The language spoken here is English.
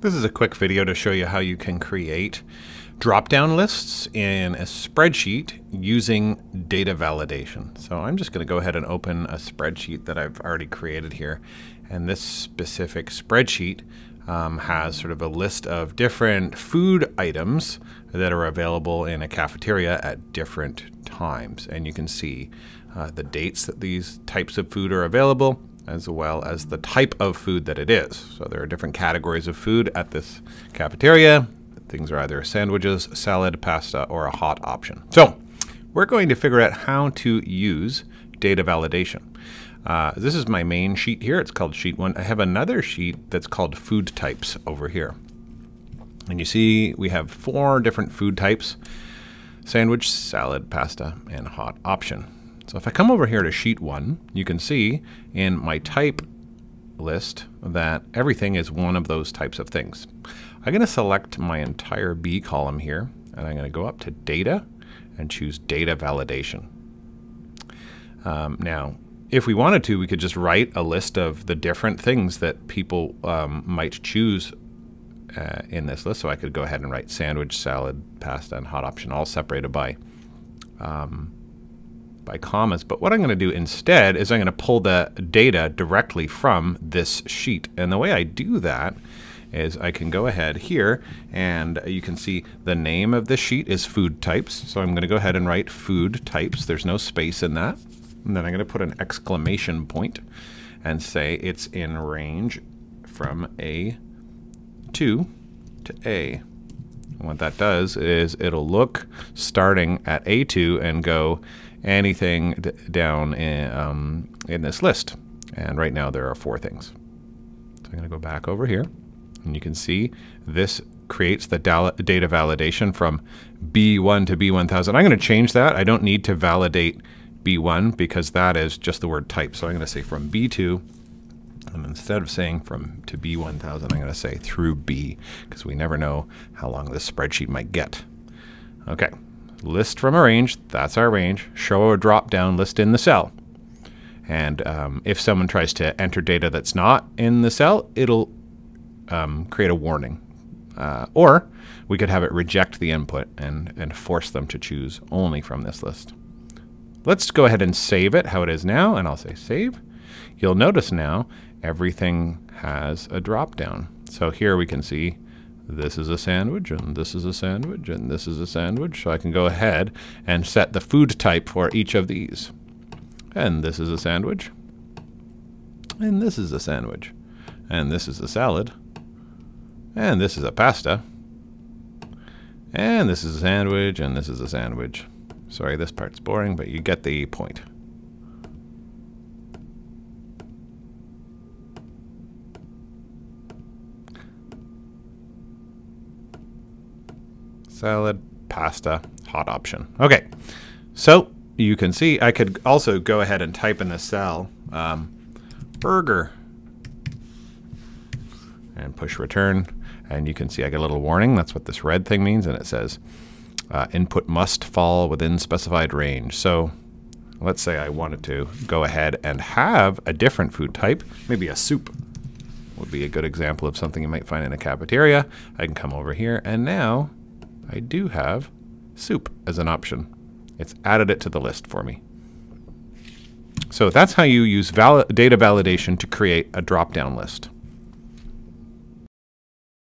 This is a quick video to show you how you can create drop-down lists in a spreadsheet using data validation. So I'm just going to go ahead and open a spreadsheet that I've already created here. And this specific spreadsheet um, has sort of a list of different food items that are available in a cafeteria at different times. And you can see uh, the dates that these types of food are available as well as the type of food that it is. So there are different categories of food at this cafeteria. Things are either sandwiches, salad, pasta, or a hot option. So we're going to figure out how to use data validation. Uh, this is my main sheet here. It's called sheet one. I have another sheet that's called food types over here. And you see we have four different food types, sandwich, salad, pasta, and hot option. So if I come over here to sheet one, you can see in my type list that everything is one of those types of things. I'm going to select my entire B column here, and I'm going to go up to data and choose data validation. Um, now, if we wanted to, we could just write a list of the different things that people um, might choose uh, in this list. So I could go ahead and write sandwich, salad, pasta, and hot option, all separated by um, by commas. But what I'm going to do instead is I'm going to pull the data directly from this sheet. And the way I do that is I can go ahead here and you can see the name of the sheet is food types. So I'm going to go ahead and write food types. There's no space in that. And then I'm going to put an exclamation point and say it's in range from A2 to A. And what that does is it'll look starting at A2 and go anything down in, um, in this list. And right now there are four things. So I'm going to go back over here and you can see this creates the data validation from B1 to B1000. I'm going to change that. I don't need to validate B1 because that is just the word type. So I'm going to say from B2 and instead of saying from to B1000, I'm going to say through B because we never know how long this spreadsheet might get. Okay, list from a range, that's our range, show a drop down list in the cell. And um, if someone tries to enter data that's not in the cell, it'll um, create a warning. Uh, or we could have it reject the input and, and force them to choose only from this list. Let's go ahead and save it how it is now, and I'll say save. You'll notice now everything has a drop down. So here we can see this is a sandwich, and this is a sandwich, and this is a sandwich. So I can go ahead and set the food type for each of these. And this is a sandwich. And this is a sandwich. And this is a salad. And this is a pasta. And this is a sandwich, and this is a sandwich. Sorry, this part's boring, but you get the point. Salad, pasta, hot option. Okay, so you can see I could also go ahead and type in the cell um, burger and push return. And you can see I get a little warning. That's what this red thing means. And it says uh, input must fall within specified range. So let's say I wanted to go ahead and have a different food type, maybe a soup would be a good example of something you might find in a cafeteria. I can come over here and now I do have soup as an option. It's added it to the list for me. So that's how you use val data validation to create a drop-down list.